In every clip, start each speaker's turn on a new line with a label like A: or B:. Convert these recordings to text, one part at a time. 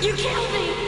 A: You killed me!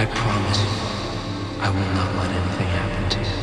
B: I
C: promise I will not let anything happen to you.